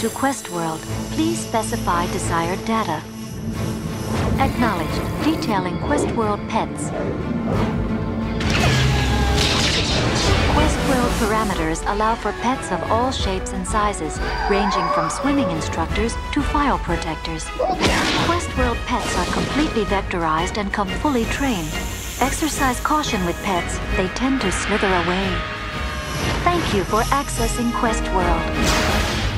to Quest World. Please specify desired data. Acknowledged. Detailing Quest World pets. Quest World parameters allow for pets of all shapes and sizes, ranging from swimming instructors to file protectors. Quest World pets are completely vectorized and come fully trained. Exercise caution with pets, they tend to slither away. Thank you for accessing Quest World.